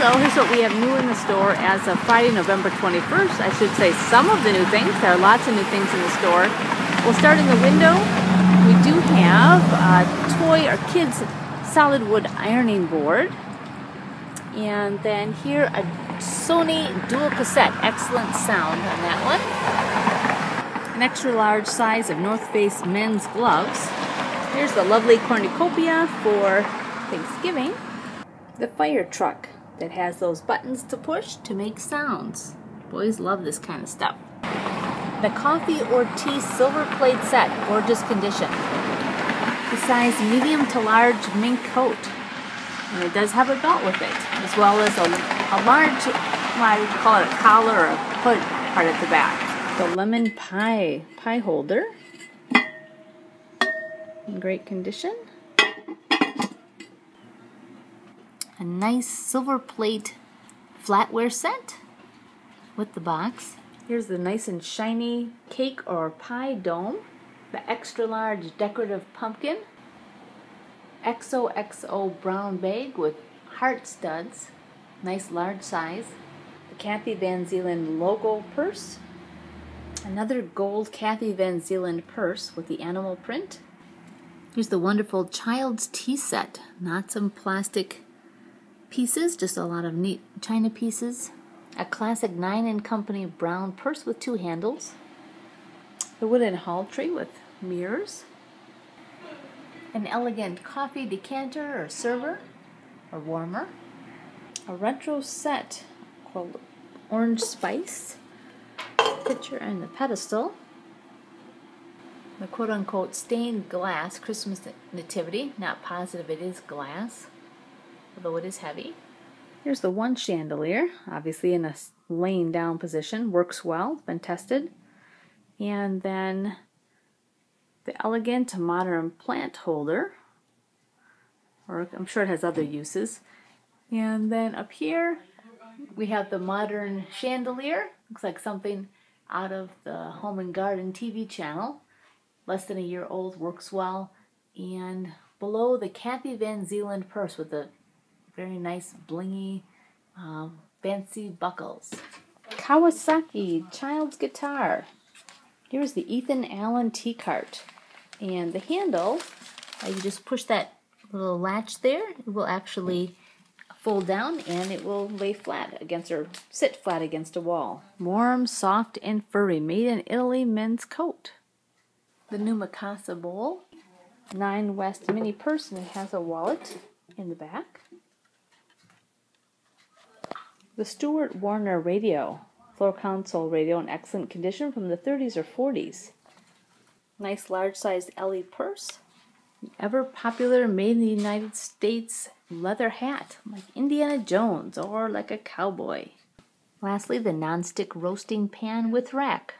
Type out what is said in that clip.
Hello, here's what we have new in the store as of Friday, November 21st. I should say some of the new things. There are lots of new things in the store. We'll start in the window. We do have a toy or kids solid wood ironing board. And then here a Sony dual cassette. Excellent sound on that one. An extra large size of North Face men's gloves. Here's the lovely cornucopia for Thanksgiving. The fire truck that has those buttons to push to make sounds. Boys love this kind of stuff. The coffee or tea silver plate set, gorgeous condition. The size medium to large mink coat. And it does have a belt with it, as well as a, a large, I would call it a collar or a hood part at the back. The lemon pie pie holder in great condition. A nice silver plate flatware set with the box. Here's the nice and shiny cake or pie dome. The extra large decorative pumpkin XOXO brown bag with heart studs, nice large size. The Kathy Van Zeeland logo purse. Another gold Kathy Van Zeeland purse with the animal print. Here's the wonderful child's tea set, not some plastic pieces, just a lot of neat china pieces. A classic Nine and Company brown purse with two handles. The wooden hall tree with mirrors. An elegant coffee decanter or server or warmer, a retro set called Orange Spice, picture and the pedestal, the quote unquote stained glass Christmas nativity, not positive it is glass, although it is heavy. Here's the one chandelier, obviously in a laying down position, works well, been tested. And then the elegant modern plant holder, or I'm sure it has other uses. And then up here we have the modern chandelier. Looks like something out of the Home and Garden TV channel. Less than a year old, works well. And below the Kathy Van Zeeland purse with the very nice blingy um, fancy buckles. Kawasaki child's guitar. Here's the Ethan Allen tea cart. And the handle, uh, you just push that little latch there, it will actually fold down and it will lay flat against or sit flat against a wall. Warm, soft, and furry, made in Italy men's coat. The new Mikasa bowl. Nine West mini purse and it has a wallet in the back. The Stewart Warner radio, floor console radio in excellent condition from the 30s or 40s. Nice large sized Ellie purse. Ever popular made in the United States leather hat, like Indiana Jones or like a cowboy. Lastly, the non-stick roasting pan with rack.